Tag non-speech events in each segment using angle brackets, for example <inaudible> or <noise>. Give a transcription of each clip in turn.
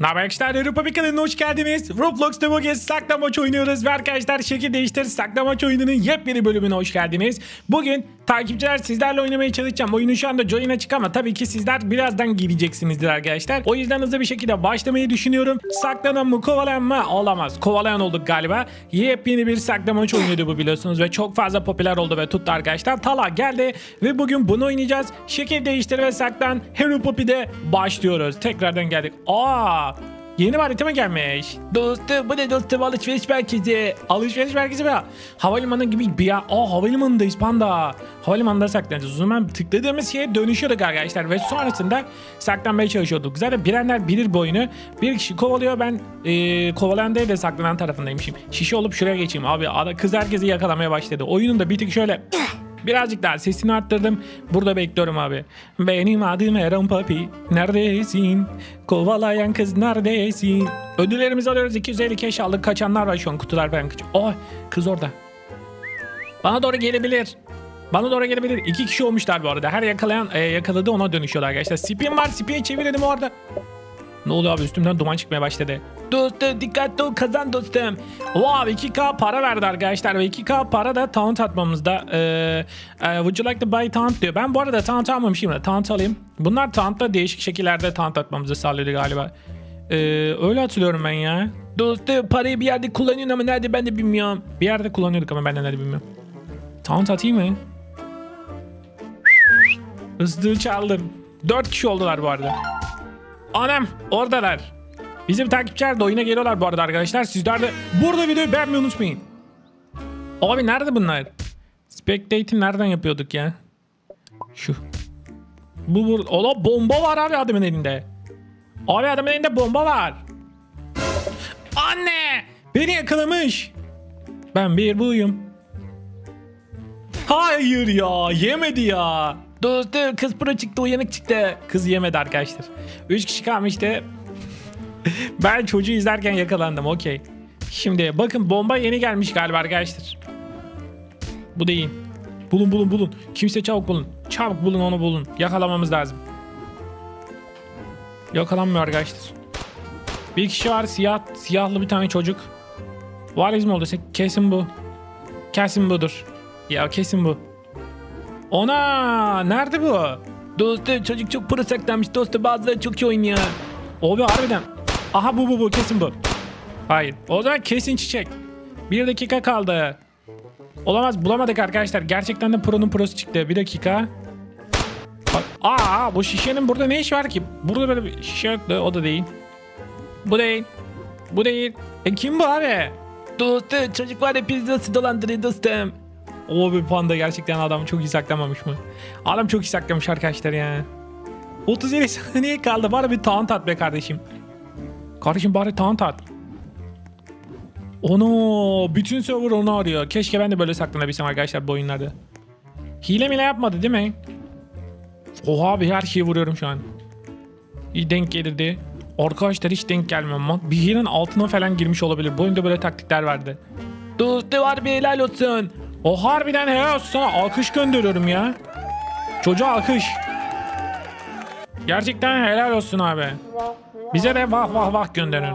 Ne haber arkadaşlar? Europa kanalına hoş geldiniz. Roblox'ta bugün saklamaç oynuyoruz ve arkadaşlar şekil değiştir saklamaç oyununun yepyeni bölümüne hoş geldiniz. Bugün takipçiler sizlerle oynamaya çalışacağım. Oyunu şu anda join açık ama tabii ki sizler birazdan gireceksinizdir arkadaşlar. O yüzden hızlı bir şekilde başlamayı düşünüyorum. Saklanan mı kovalayan mı? Olamaz. Kovalayan olduk galiba. Yepyeni bir saklamaç oynuyordu bu biliyorsunuz ve çok fazla popüler oldu ve tuttu arkadaşlar. Tala geldi ve bugün bunu oynayacağız. Şekil değiştir ve saklan. Hero Poppy'de başlıyoruz. Tekrardan geldik. Aa Yeni bir harita mı gelmiş? Dostum bu ne dostum alışveriş merkezi. Alışveriş merkezi mi? Havalimanı gibi bir yer. Aa havalimanındayız panda. Havalimanında saklanacağız. O zaman tıkladığımız şeye dönüşüyorduk arkadaşlar. Ve sonrasında saklanmaya çalışıyorduk. Zaten bilenler bilir bu oyunu. Bir kişi kovalıyor ben ee, kovalayan değil de saklanan tarafındaymışım. Şişe olup şuraya geçeyim abi. Kız herkesi yakalamaya başladı. Oyunun da bir tık şöyle... Birazcık daha sesini arttırdım. Burada bekliyorum abi. Benim adım Aaron Papi. Neredesin? Kovalayan kız neredesin? Ödüllerimizi alıyoruz. 250 keş aldık. Kaçanlar var şu an. Kutular falan kaçıyor. Oh kız orada. Bana doğru gelebilir. Bana doğru gelebilir. İki kişi olmuşlar bu arada. Her yakalayan e, yakaladı ona dönüşüyorlar arkadaşlar. Spin var. Spin'i çevirelim orada. Ne oluyor abi üstümden duman çıkmaya başladı. Dostum dikkatli ol kazan dostum. Wow 2k para verdi arkadaşlar ve 2k para da taunt atmamızda. Ee, e, would you like to buy taunt diyor. Ben bu arada taunt almamışım da taunt alayım. Bunlar tauntla değişik şekillerde taunt atmamızı sağladı galiba. Ee, öyle hatırlıyorum ben ya. Dostum parayı bir yerde kullanıyorsun ama nerede ben de bilmiyorum. Bir yerde kullanıyorduk ama ben de nerede bilmiyorum. Taunt atayım mı? Hızlı çaldım. 4 kişi oldular bu arada. Anam oradalar. Bizim takipçiler de oyuna geliyorlar bu arada arkadaşlar. Sizler de burada videoyu beğenmeyi unutmayın. Abi nerede bunlar? Spectate'i nereden yapıyorduk ya? Şu. Bu burada. Ola bomba var abi adamın elinde. Abi adamın elinde bomba var. Anne! Beni yakalamış. Ben bir buyum. Hayır ya yemedi ya. Dostum kız pro çıktı uyanık çıktı. Kız yemedi arkadaşlar. 3 kişi kalmıştı. <laughs> ben çocuğu izlerken yakalandım okey. Şimdi bakın bomba yeni gelmiş galiba arkadaşlar. Bu değil. Bulun bulun bulun. Kimse çabuk bulun. Çabuk bulun onu bulun. Yakalamamız lazım. Yakalanmıyor arkadaşlar. Bir kişi var siyah siyahlı bir tane çocuk. Valiz mi oldu? Kesin bu. Kesin budur. Ya kesin bu. Ona nerede bu? Dostum çocuk çok saklanmış dostum bazıları çok iyi oynuyor. Abi harbiden. Aha bu bu bu kesin bu. Hayır. O zaman kesin çiçek. Bir dakika kaldı. Olamaz bulamadık arkadaşlar. Gerçekten de pro'nun prosu çıktı. Bir dakika. Aa bu şişenin burada ne iş var ki? Burada böyle bir şişe yoktu. O da değil. Bu değil. Bu değil. E kim bu abi? Dostum çocuk var ya pizzası dolandırıyor dostum. O bir panda gerçekten adam çok iyi saklamamış mı? Adam çok iyi saklamış arkadaşlar ya. 37 saniye kaldı. Bari bir taunt at be kardeşim. Kardeşim bari taunt at. Ono bütün server onu arıyor. Keşke ben de böyle saklanabilsem arkadaşlar bu oyunlarda. Hile mile yapmadı değil mi? Oha abi her şeyi vuruyorum şu an. İyi denk gelirdi. Arkadaşlar hiç denk gelmiyor ama bir hilenin altına falan girmiş olabilir. Bu oyunda böyle taktikler vardı. Dostu var bir helal olsun. O harbiden helal olsun sana alkış gönderiyorum ya. Çocuğa alkış. Gerçekten helal olsun abi. Bize de vah vah vah gönderin.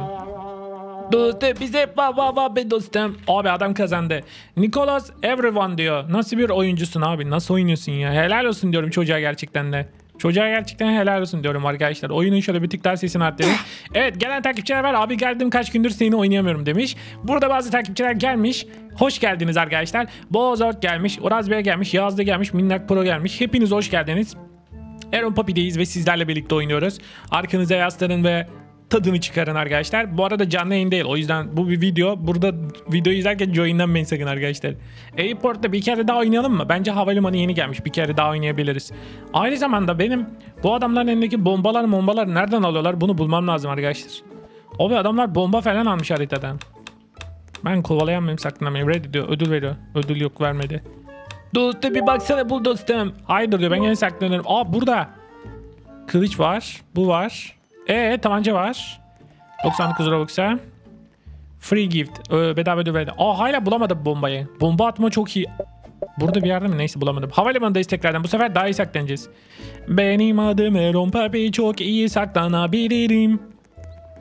Dostum bize vah vah vah be dostum. Abi adam kazandı. Nicholas Everyone diyor. Nasıl bir oyuncusun abi? Nasıl oynuyorsun ya? Helal olsun diyorum çocuğa gerçekten de. Çocuğa gerçekten helal olsun diyorum arkadaşlar. Oyunun şöyle bir tık daha sesini arttırayım. <laughs> evet gelen takipçiler var. Abi geldim kaç gündür seni oynayamıyorum demiş. Burada bazı takipçiler gelmiş. Hoş geldiniz arkadaşlar. Bozort gelmiş. Uraz Bey gelmiş. Yazdı gelmiş. Minnak Pro gelmiş. Hepiniz hoş geldiniz. Aaron Papi'deyiz ve sizlerle birlikte oynuyoruz. Arkanıza yaslanın ve tadını çıkarın arkadaşlar. Bu arada canlı yayın değil. O yüzden bu bir video. Burada videoyu izlerken join'lenmeyin sakın arkadaşlar. Airport'ta bir kere daha oynayalım mı? Bence havalimanı yeni gelmiş. Bir kere daha oynayabiliriz. Aynı zamanda benim bu adamların elindeki bombalar bombalar nereden alıyorlar? Bunu bulmam lazım arkadaşlar. O bir adamlar bomba falan almış haritadan. Ben kovalayamıyorum saklanamayayım. Red diyor. Ödül veriyor. Ödül yok vermedi. Dostum bir baksana bul dostum. Hayır diyor ben yine saklanıyorum. Aa burada. Kılıç var. Bu var. Ee tabanca var. 99 Robux'a. Free gift. Ee, bedava ödül verdi. Aa hala bulamadım bombayı. Bomba atma çok iyi. Burada bir yerde mi? Neyse bulamadım. Havalimanındayız tekrardan. Bu sefer daha iyi saklanacağız. Benim adım Aaron Papi. Çok iyi saklanabilirim.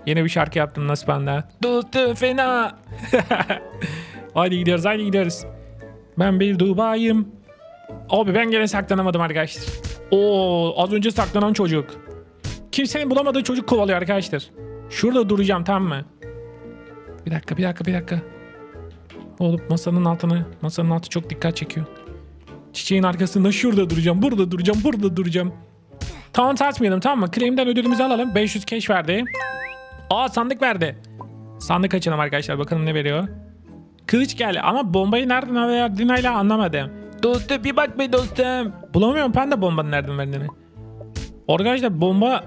Yeni bir şarkı yaptım nasıl bende. Dostum fena. <laughs> hadi gidiyoruz hadi gidiyoruz. Ben bir Dubai'yim. Abi ben gene saklanamadım arkadaşlar. Oo az önce saklanan çocuk. Kimsenin bulamadığı çocuk kovalıyor arkadaşlar. Şurada duracağım tamam mı? Bir dakika bir dakika bir dakika. Oğlum masanın altına. Masanın altı çok dikkat çekiyor. Çiçeğin arkasında şurada duracağım. Burada duracağım. Burada duracağım. Tamam tartmayalım tamam mı? Claim'den ödülümüzü alalım. 500 cash verdi. Aa sandık verdi. Sandık açalım arkadaşlar. Bakalım ne veriyor. Kılıç geldi ama bombayı nereden verdiğini hala anlamadım. Dostum bir bak be dostum. Bulamıyorum ben de bombanın nereden verdiğini. Arkadaşlar bomba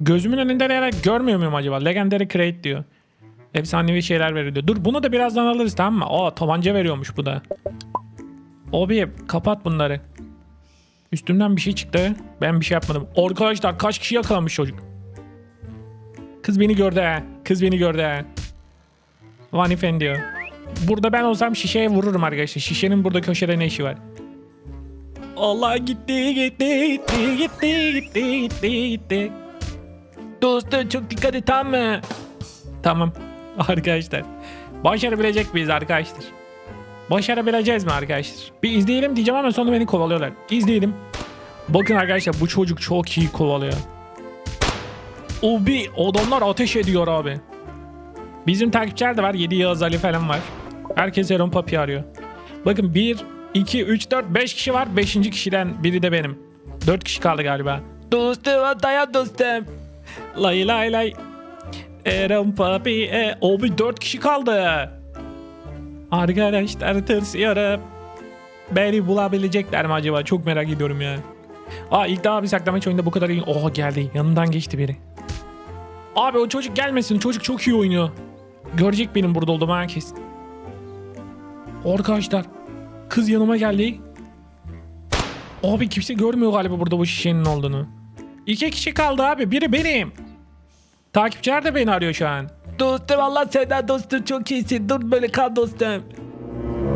gözümün önünde yer görmüyor muyum acaba? Legendary Crate diyor. Efsanevi şeyler veriyor diyor. Dur bunu da birazdan alırız tamam mı? Aa tabanca veriyormuş bu da. Abi kapat bunları. Üstümden bir şey çıktı. Ben bir şey yapmadım. Arkadaşlar kaç kişi yakalamış çocuk. Kız beni gördü. Kız beni gördü ha. Vanifen diyor. Burada ben olsam şişeye vururum arkadaşlar. Şişenin burada köşede ne işi var? Allah gitti gitti gitti gitti gitti gitti gitti. Dostum çok dikkat et tamam mı? Tamam <laughs> arkadaşlar. Başarabilecek miyiz arkadaşlar? Başarabileceğiz mi arkadaşlar? Bir izleyelim diyeceğim ama sonra beni kovalıyorlar. İzleyelim. Bakın arkadaşlar bu çocuk çok iyi kovalıyor. O bir adamlar ateş ediyor abi. Bizim takipçiler de var. 7 Yağız Ali falan var. Herkes Elon Papi arıyor. Bakın 1, 2, 3, 4, 5 kişi var. 5. kişiden biri de benim. 4 kişi kaldı galiba. Dostum dayan dostum. Lay lay lay. Elon Papi. E, abi 4 kişi kaldı. Arkadaşlar tırsıyorum. Beni bulabilecekler mi acaba? Çok merak ediyorum ya. Aa ilk daha bir saklamaç oyunda bu kadar iyi. Oha geldi. Yanından geçti biri. Abi o çocuk gelmesin. Çocuk çok iyi oynuyor. Görecek benim burada olduğumu herkes. Arkadaşlar. Kız yanıma geldi. Abi kimse görmüyor galiba burada bu şişenin olduğunu. İki kişi kaldı abi. Biri benim. Takipçiler de beni arıyor şu an. Dostum Allah senden dostum çok iyisin. Dur böyle kal dostum.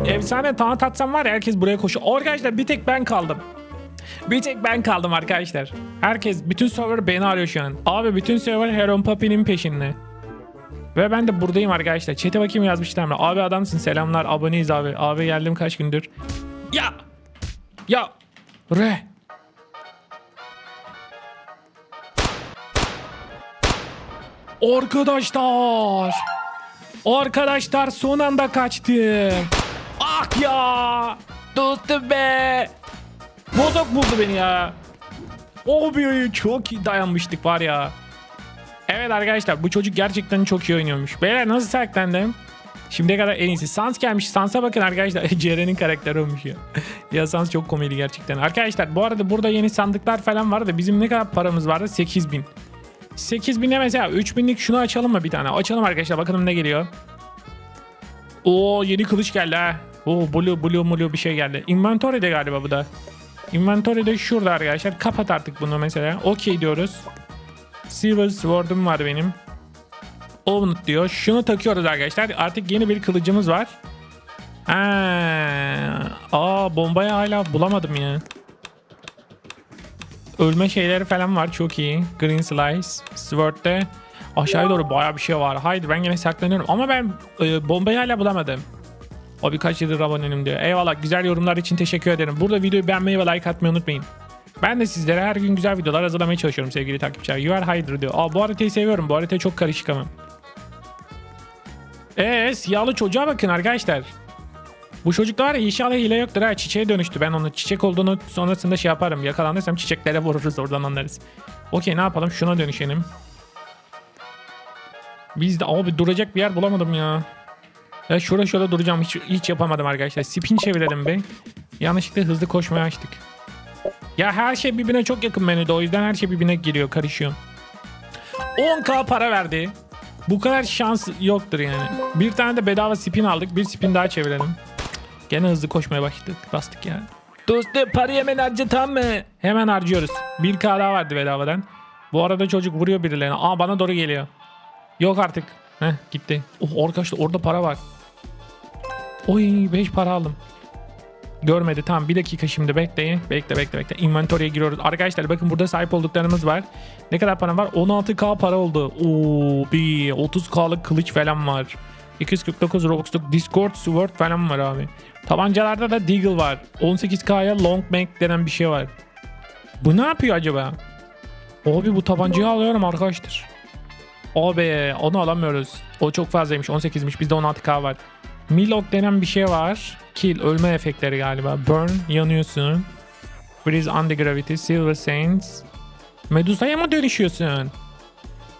Efsane tanıt atsam var ya herkes buraya koşuyor. Arkadaşlar bir tek ben kaldım. Bir tek ben kaldım arkadaşlar. Herkes, bütün server beni arıyor şu an. Abi bütün server Heron Papi'nin peşinde. Ve ben de buradayım arkadaşlar. Chat'e bakayım yazmışlar mı? Abi adamsın selamlar aboneyiz abi. Abi geldim kaç gündür. Ya! Ya! Re! Arkadaşlar! Arkadaşlar son anda kaçtım. Ah ya! Dostum be! Bozok buldu beni ya. Abi çok iyi dayanmıştık var ya. Evet arkadaşlar bu çocuk gerçekten çok iyi oynuyormuş. Beyler nasıl saklandım? Şimdiye kadar en iyisi. Sans gelmiş. Sans'a bakın arkadaşlar. <laughs> Ceren'in karakteri olmuş ya. ya Sans çok komedi gerçekten. Arkadaşlar bu arada burada yeni sandıklar falan var da bizim ne kadar paramız vardı? 8000. 8000'e mesela 3000'lik şunu açalım mı bir tane? Açalım arkadaşlar bakalım ne geliyor. Oo yeni kılıç geldi ha. Oo blue blue blue bir şey geldi. Inventory'de galiba bu da. Inventory'de şurada arkadaşlar. Kapat artık bunu mesela. Okey diyoruz. Silver Sword'um var benim. Ovnut diyor. Şunu takıyoruz arkadaşlar. Artık yeni bir kılıcımız var. Ha. Aa bombayı hala bulamadım ya. Ölme şeyleri falan var. Çok iyi. Green Slice. Sword'de aşağıya doğru baya bir şey var. Haydi ben yine saklanıyorum. Ama ben e, bombayı hala bulamadım. O birkaç yıldır abonenim diyor. Eyvallah güzel yorumlar için teşekkür ederim. Burada videoyu beğenmeyi ve like atmayı unutmayın. Ben de sizlere her gün güzel videolar hazırlamaya çalışıyorum sevgili takipçiler. You are Hydra diyor. Aa bu haritayı seviyorum. Bu harita çok karışık ama. Eee siyahlı çocuğa bakın arkadaşlar. Bu çocuk da var ya inşallah hile yoktur ha. Çiçeğe dönüştü. Ben onu çiçek olduğunu sonrasında şey yaparım. Yakalanırsam çiçeklere vururuz oradan anlarız. Okey ne yapalım? Şuna dönüşelim. Biz de abi duracak bir yer bulamadım ya. Ya şurada şöyle duracağım. Hiç, hiç yapamadım arkadaşlar. Spin çevirelim be. Yanlışlıkla hızlı koşmaya açtık. Ya her şey birbirine çok yakın menüde. O yüzden her şey birbirine giriyor. Karışıyor. 10k para verdi. Bu kadar şans yoktur yani. Bir tane de bedava spin aldık. Bir spin daha çevirelim. Gene hızlı koşmaya başladık. Bastık yani. Dostum parayı hemen harca tamam mı? Hemen harcıyoruz. 1k daha vardı bedavadan. Bu arada çocuk vuruyor birilerine. Aa bana doğru geliyor. Yok artık. Heh gitti. Oh arkadaşlar orada para var. Oy 5 para aldım. Görmedi. Tamam bir dakika şimdi bekleyin. Bekle bekle bekle. Inventory'e giriyoruz. Arkadaşlar bakın burada sahip olduklarımız var. Ne kadar para var? 16k para oldu. Oo bir 30k'lık kılıç falan var. 249 Robux'luk Discord Sword falan var abi. Tabancalarda da Deagle var. 18k'ya Long Bank denen bir şey var. Bu ne yapıyor acaba? Abi bu tabancayı alıyorum arkadaşlar. Abi onu alamıyoruz. O çok fazlaymış 18'miş bizde 16k var. Milok denen bir şey var. Kill ölme efektleri galiba. Burn yanıyorsun. Freeze under gravity. Silver Saints. Medusa'ya mı dönüşüyorsun?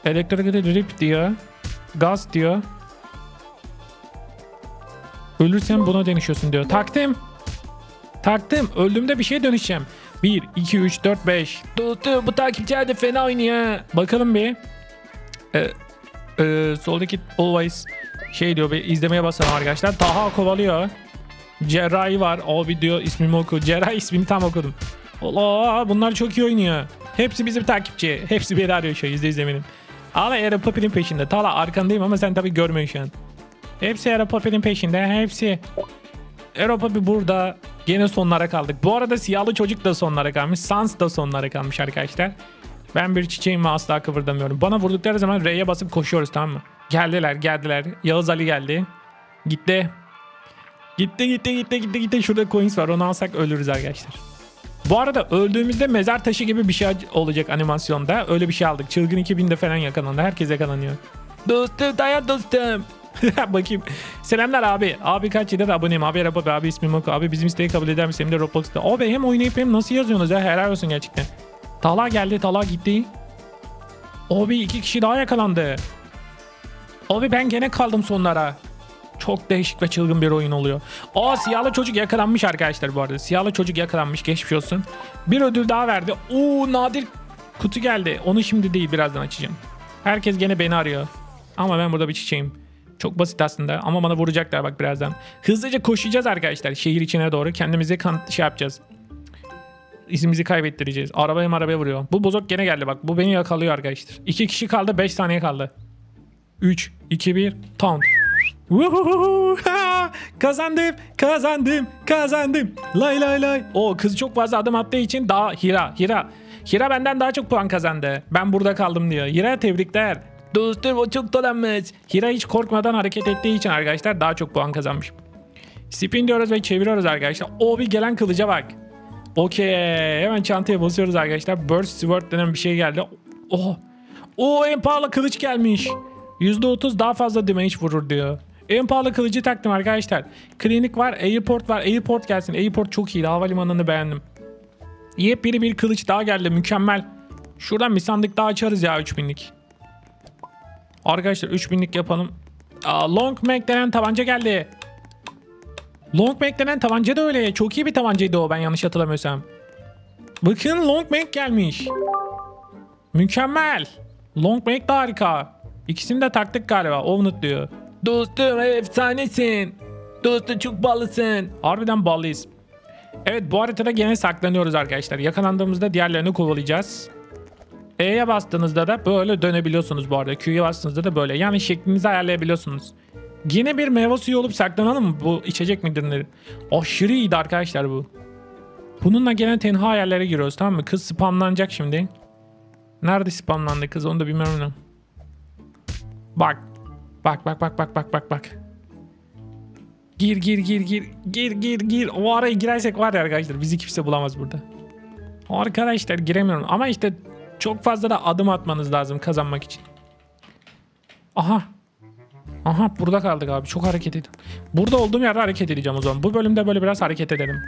Electric Rip diyor. Gaz diyor. Ölürsen buna dönüşüyorsun diyor. Taktım. Taktım. Öldüğümde bir şeye dönüşeceğim. 1, 2, 3, 4, 5. Dostum bu takipçiler de fena oynuyor. Bakalım bir. Ee, e, soldaki always şey diyor bir izlemeye basalım arkadaşlar. Taha kovalıyor. Cerrahi var. O video ismimi oku. Cerrahi ismini tam okudum. Allah bunlar çok iyi oynuyor. Hepsi bizim takipçi. Hepsi beni arıyor şu an yüzde yüz eminim. Hala Era Papi'nin peşinde. Tala arkandayım ama sen tabii görmüyorsun şu an. Hepsi Era Papi'nin peşinde. Hepsi. Era Papi burada. Gene sonlara kaldık. Bu arada siyahlı çocuk da sonlara kalmış. Sans da sonlara kalmış arkadaşlar. Ben bir çiçeğim ve asla kıvırdamıyorum. Bana vurdukları zaman R'ye basıp koşuyoruz tamam mı? Geldiler geldiler. Yağız Ali geldi. Gitti. Gitti gitti gitti gitti gitti. Şurada coins var onu alsak ölürüz arkadaşlar. Bu arada öldüğümüzde mezar taşı gibi bir şey olacak animasyonda. Öyle bir şey aldık. Çılgın 2000'de falan yakalandı. Herkes yakalanıyor. Dostum dayan dostum. <laughs> Bakayım. Selamlar abi. Abi kaç yıldır aboneyim. Abi Arap abi, abi ismim Oku. Abi bizim isteği kabul eder misin? Hem de Roblox'ta. Abi hem oynayıp hem nasıl yazıyorsunuz ya? Helal olsun gerçekten. Tala geldi. Tala gitti. Abi iki kişi daha yakalandı. Abi ben gene kaldım sonlara. Çok değişik ve çılgın bir oyun oluyor. Aa siyahlı çocuk yakalanmış arkadaşlar bu arada. Siyahlı çocuk yakalanmış geçmiş olsun. Bir ödül daha verdi. Oo nadir kutu geldi. Onu şimdi değil birazdan açacağım. Herkes gene beni arıyor. Ama ben burada bir çiçeğim. Çok basit aslında ama bana vuracaklar bak birazdan. Hızlıca koşacağız arkadaşlar şehir içine doğru. Kendimize kan şey yapacağız. İsmimizi kaybettireceğiz. Arabaya arabaya vuruyor. Bu bozok gene geldi bak. Bu beni yakalıyor arkadaşlar. İki kişi kaldı 5 saniye kaldı. 3, 2, 1, tam. <laughs> kazandım, kazandım, kazandım. Lay lay lay. O kız çok fazla adım attığı için daha Hira, Hira. Hira benden daha çok puan kazandı. Ben burada kaldım diyor. Hira tebrikler. Dostum o çok dolanmış. Hira hiç korkmadan hareket ettiği için arkadaşlar daha çok puan kazanmış. Spin diyoruz ve çeviriyoruz arkadaşlar. O bir gelen kılıca bak. Okey. Hemen çantaya basıyoruz arkadaşlar. Burst Sword denen bir şey geldi. Oh. O en pahalı kılıç gelmiş. %30 daha fazla damage vurur diyor. En pahalı kılıcı taktım arkadaşlar. Klinik var, airport var. Airport gelsin. Airport çok iyi. Havalimanını beğendim. Yepyeni bir kılıç daha geldi. Mükemmel. Şuradan bir sandık daha açarız ya 3000'lik. Arkadaşlar 3000'lik yapalım. Aa, Long Mac denen tabanca geldi. Long Mac denen tabanca da öyle. Çok iyi bir tabancaydı o ben yanlış hatırlamıyorsam. Bakın Long Mac gelmiş. Mükemmel. Long Mac de harika. İkisini de taktık galiba. Ovnut diyor. Dostum efsanesin. Dostum çok ballısın. Harbiden ballıyız. Evet bu haritada gene saklanıyoruz arkadaşlar. Yakalandığımızda diğerlerini kovalayacağız. E'ye bastığınızda da böyle dönebiliyorsunuz bu arada. Q'ye bastığınızda da böyle. Yani şeklinizi ayarlayabiliyorsunuz. Yine bir meyve suyu olup saklanalım? Bu içecek midir nedir? Aşırı iyiydi arkadaşlar bu. Bununla gene tenha yerlere giriyoruz tamam mı? Kız spamlanacak şimdi. Nerede spamlandı kız onu da bilmiyorum. Bak. Bak bak bak bak bak bak bak. Gir gir gir gir. Gir gir gir. O araya girersek var ya arkadaşlar bizi kimse bulamaz burada. Arkadaşlar giremiyorum ama işte çok fazla da adım atmanız lazım kazanmak için. Aha. Aha burada kaldık abi. Çok hareket edin. Burada olduğum yerde hareket edeceğim o zaman. Bu bölümde böyle biraz hareket edelim.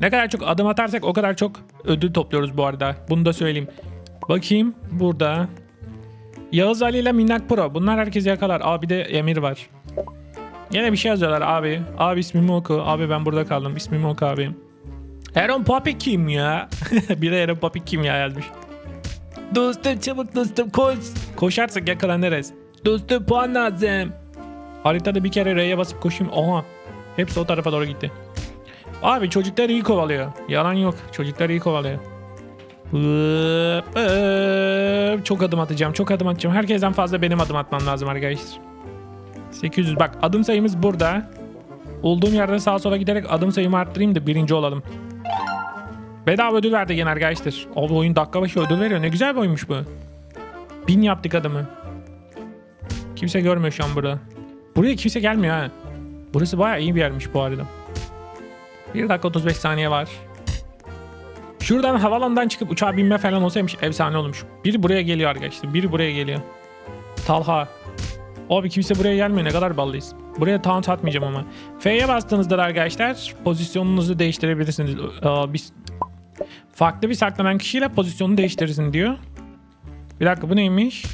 Ne kadar çok adım atarsak o kadar çok ödül topluyoruz bu arada. Bunu da söyleyeyim. Bakayım burada. Yağız Ali ile Minnak Pro. Bunlar herkes yakalar. Abi de Emir var. Yine bir şey yazıyorlar abi. Abi ismimi oku. Abi ben burada kaldım. İsmimi oku abi. Aaron Papi kim ya? <laughs> Biri Aaron Papi kim ya yazmış. Dostum çabuk dostum koş. Koşarsak yakalanırız. Dostum puan lazım. Haritada bir kere R'ye basıp koşayım. Oha. Hepsi o tarafa doğru gitti. Abi çocuklar iyi kovalıyor. Yalan yok. Çocuklar iyi kovalıyor. Çok adım atacağım. Çok adım atacağım. Herkesten fazla benim adım atmam lazım arkadaşlar. 800 bak adım sayımız burada. Olduğum yerde sağa sola giderek adım sayımı arttırayım da birinci olalım. Bedava ödül verdi gene arkadaşlar. Abi oyun dakika başı ödül veriyor. Ne güzel bir oyunmuş bu. Bin yaptık adamı. Kimse görmüyor şu an burada. Buraya kimse gelmiyor ha. Burası bayağı iyi bir yermiş bu arada. 1 dakika 35 saniye var. Şuradan havalandan çıkıp uçağa binme falan olsaymış efsane olmuş. Biri buraya geliyor arkadaşlar. Biri buraya geliyor. Talha. Abi kimse buraya gelmiyor. Ne kadar ballıyız. Buraya taunt atmayacağım ama. F'ye bastığınızda da arkadaşlar pozisyonunuzu değiştirebilirsiniz. Aa, biz farklı bir saklanan kişiyle pozisyonu değiştirirsin diyor. Bir dakika bu neymiş?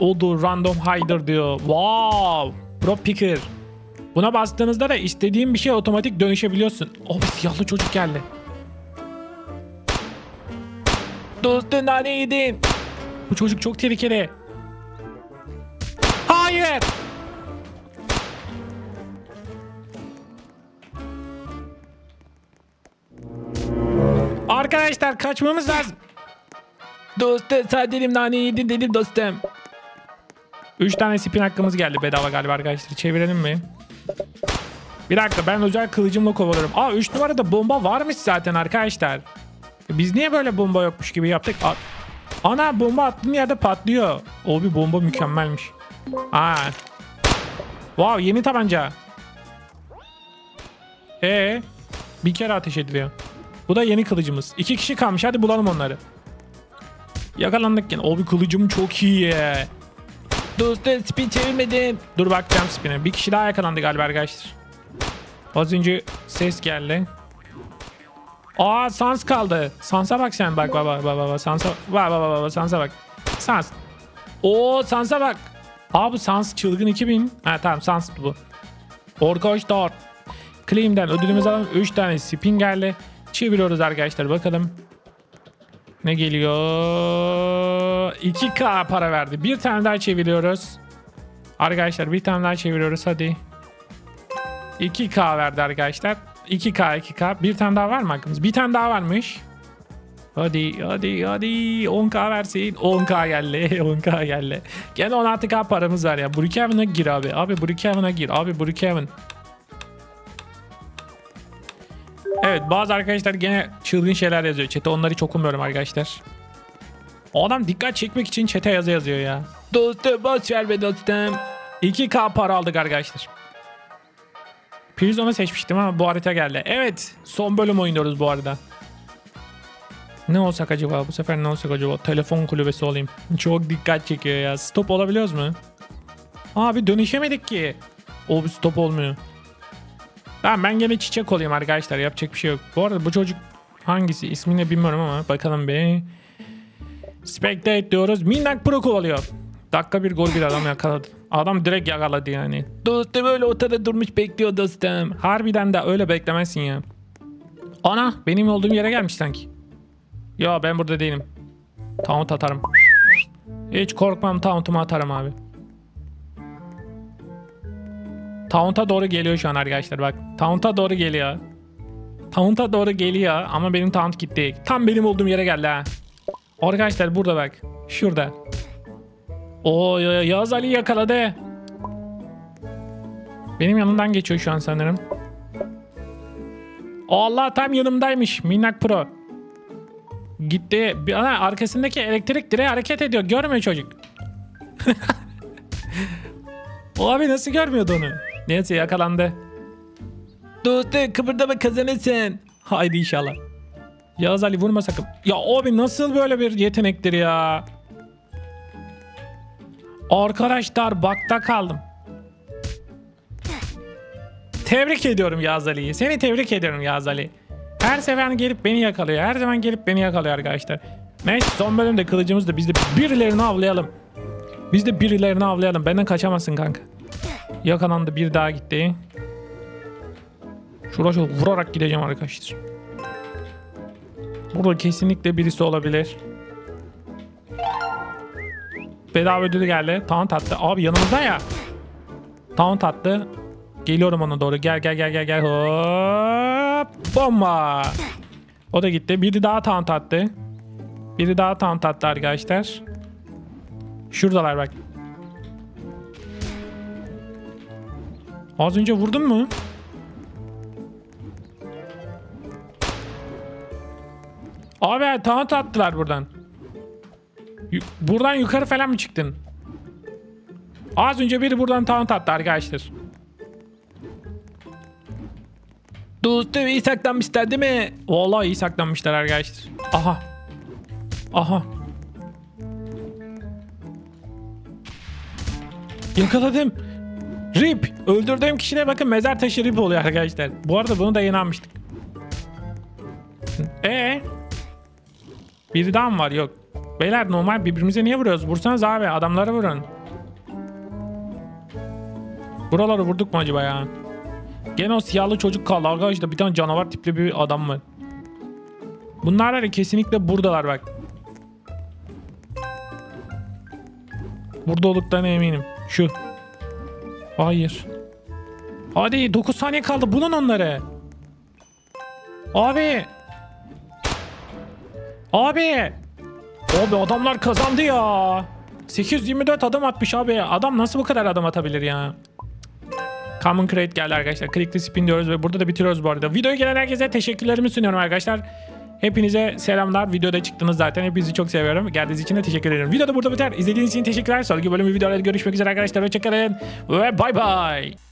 Odur random hider diyor. Wow. Pro picker. Buna bastığınızda da istediğin bir şey otomatik dönüşebiliyorsun. Oh bir siyahlı çocuk geldi. Dostum neredeydin? Bu çocuk çok tehlikeli. Hayır. Arkadaşlar kaçmamız lazım. Dostum sen dedim nane yedin dedim dostum. 3 tane spin hakkımız geldi bedava galiba arkadaşlar. Çevirelim mi? Bir dakika ben özel kılıcımla kovalarım. Aa 3 numarada bomba varmış zaten arkadaşlar. Biz niye böyle bomba yokmuş gibi yaptık? A- Ana bomba attığın yerde patlıyor. O bir bomba mükemmelmiş. Aa. Wow yeni tabanca. E bir kere ateş ediliyor. Bu da yeni kılıcımız. İki kişi kalmış hadi bulalım onları. Yakalandık yine. O bir kılıcım çok iyi. Dostum spin çevirmedim. Dur bakacağım spin'e. Bir kişi daha yakalandı galiba arkadaşlar. Az önce ses geldi. Aa Sans kaldı. Sans'a bak sen bak baba baba baba Sans'a bak baba baba Sans'a bak. Sans. Oo Sans'a bak. Aa bu Sans çılgın 2000. Ha tamam Sans bu. Arkadaşlar. Claim'den ödülümüz alalım. 3 tane spin geldi. Çeviriyoruz arkadaşlar bakalım. Ne geliyor? 2K para verdi. Bir tane daha çeviriyoruz. Arkadaşlar bir tane daha çeviriyoruz hadi. 2K verdi arkadaşlar. 2K 2K. Bir tane daha var mı hakkımız? Bir tane daha varmış. Hadi hadi hadi 10K versin. 10K geldi. <laughs> 10K geldi. Gene 16K paramız var ya. Brookhaven'a gir abi. Abi Brookhaven'a gir. Abi Brookhaven. Evet bazı arkadaşlar gene çılgın şeyler yazıyor. Çete onları hiç okumuyorum arkadaşlar. O adam dikkat çekmek için çete yazı yazıyor ya. Dostum boş ver be dostum. 2K para aldık arkadaşlar. Prison'u seçmiştim ama bu harita geldi. Evet son bölüm oynuyoruz bu arada. Ne olsak acaba bu sefer ne olsak acaba telefon kulübesi olayım. Çok dikkat çekiyor ya. Stop olabiliyoruz mu? Abi dönüşemedik ki. O bir stop olmuyor. Tamam ben gene çiçek olayım arkadaşlar yapacak bir şey yok. Bu arada bu çocuk hangisi ismini bilmiyorum ama bakalım bir. Spectate diyoruz. Minnak Pro kovalıyor. Dakika bir gol bir adam yakaladı. Adam direkt yakaladı yani. Dostum öyle ortada durmuş bekliyor dostum. Harbiden de öyle beklemezsin ya. Ana benim olduğum yere gelmiş sanki. Ya ben burada değilim. Taunt atarım. Hiç korkmam tauntumu atarım abi. Taunt'a doğru geliyor şu an arkadaşlar bak. Taunt'a doğru geliyor. Taunt'a doğru geliyor ama benim taunt gitti. Tam benim olduğum yere geldi ha. Arkadaşlar burada bak. Şurada. Oo ya- Yağız Ali yakaladı. Benim yanımdan geçiyor şu an sanırım. Allah tam yanımdaymış. Minnak Pro. Gitti. Ana, arkasındaki elektrik direği hareket ediyor. Görmüyor çocuk. <laughs> o abi nasıl görmüyordu onu? Neyse yakalandı. Dostum kıpırdama kazanırsın. Haydi inşallah. Yağız Ali vurma sakın. Ya abi nasıl böyle bir yetenektir ya? Arkadaşlar bakta kaldım. Tebrik ediyorum Yağız Ali'yi. Seni tebrik ediyorum Yağız Ali. Her sefer gelip beni yakalıyor. Her zaman gelip beni yakalıyor arkadaşlar. Neyse son bölümde kılıcımız da biz de birilerini avlayalım. Biz de birilerini avlayalım. Benden kaçamazsın kanka. Yakalandı bir daha gitti. Şuraya şöyle vurarak gideceğim arkadaşlar. Burada kesinlikle birisi olabilir. Bedava ödülü geldi. Taunt attı. Abi yanımızda ya. Taunt attı. Geliyorum ona doğru. Gel gel gel gel gel. Hop. Bomba. O da gitti. Biri daha taunt attı. Biri daha taunt attı arkadaşlar. Şuradalar bak. Az önce vurdun mu? Abi taunt attılar buradan. Buradan yukarı falan mı çıktın? Az önce biri buradan taunt attı arkadaşlar. Dostum iyi saklanmışlar değil mi? Vallahi iyi saklanmışlar arkadaşlar. Aha. Aha. Yakaladım. Rip. Öldürdüğüm kişine bakın mezar taşı rip oluyor arkadaşlar. Bu arada bunu da yeni almıştık. Ee? Biri daha mı var? Yok. Beyler normal birbirimize niye vuruyoruz? Vursanız abi adamlara vurun. Buraları vurduk mu acaba ya? Gene o siyahlı çocuk kaldı arkadaşlar. Bir tane canavar tipli bir adam var. Bunlar ya kesinlikle buradalar bak. Burada olduklarına eminim. Şu. Hayır. Hadi 9 saniye kaldı. Bulun onları. Abi. Abi. Abi adamlar kazandı ya. 824 adım atmış abi. Adam nasıl bu kadar adım atabilir ya? Common Crate geldi arkadaşlar. Click'li spin diyoruz ve burada da bitiriyoruz bu arada. Videoya gelen herkese teşekkürlerimi sunuyorum arkadaşlar. Hepinize selamlar. Videoda çıktınız zaten. Hepinizi çok seviyorum. Geldiğiniz için de teşekkür ederim. Video da burada biter. İzlediğiniz için teşekkürler. Sonraki bölüm videolarda görüşmek üzere arkadaşlar. Hoşçakalın. Ve bay bay.